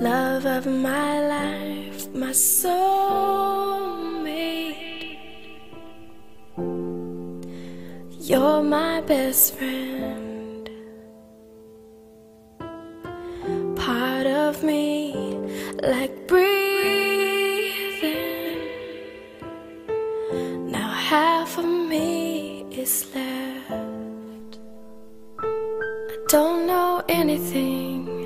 Love of my life, my soulmate. You're my best friend. Part of me, like breathing. Now half of me is left. I don't know anything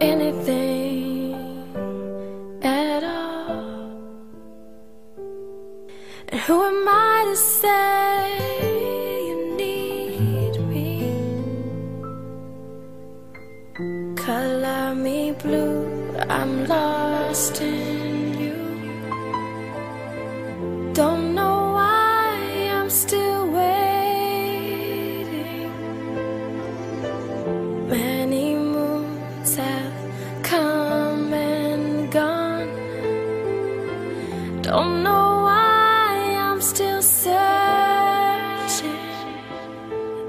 anything at all. And who am I to say you need me? Color me blue, I'm lost in Don't know why I'm still searching.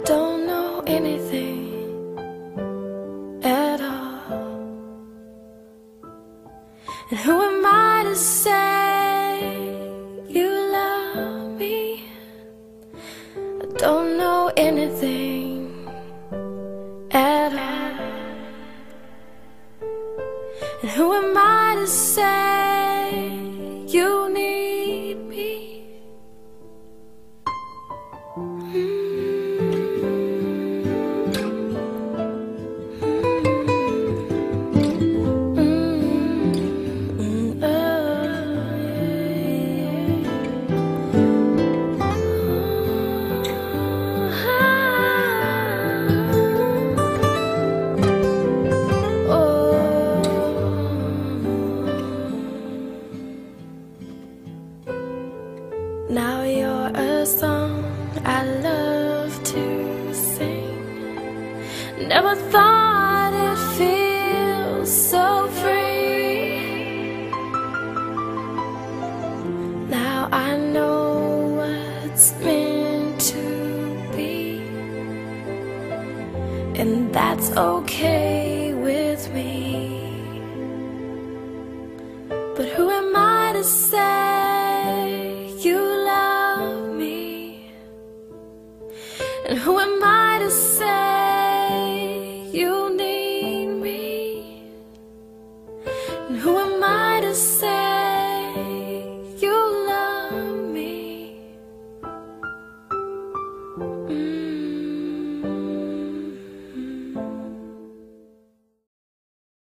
Don't know anything at all. And who am I to say you love me? I don't know anything at all. And who am I to say you Now you're a song I love to sing. Never thought it feels so free. Now I know what's meant to be, and that's okay with me.